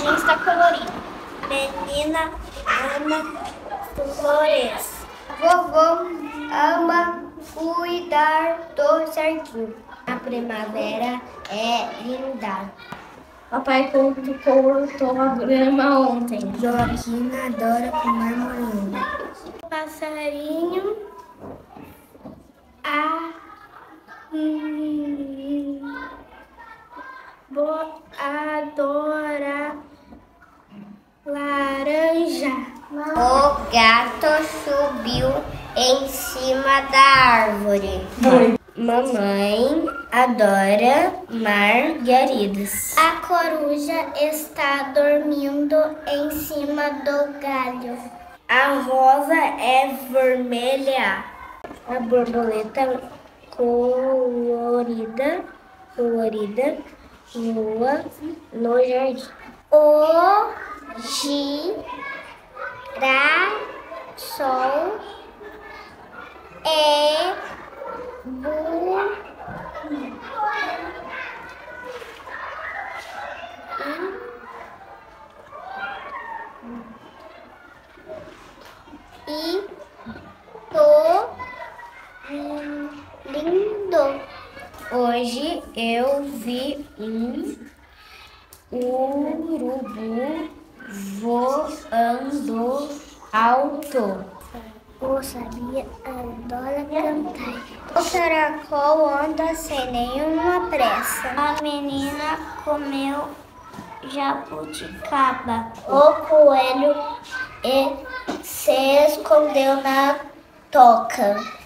jardim está colorido. Menina ama flores. Vovô ama cuidar do jardim. A primavera é linda. Papai cortou a grama ontem. Joaquina adora comer morango. Passarinho a hum, adora laranja. O gato subiu em cima da árvore. Mamãe adora margaridas. A coruja está dormindo em cima do galho. A rosa é vermelha. A borboleta colorida, colorida voa no jardim. O girassol é bu e tô lindo. Hoje eu vi um urubu voando alto. O sabia adora cantar. O caracol anda sem nenhuma pressa. A menina comeu jabuticaba. O coelho e se escondeu na toca.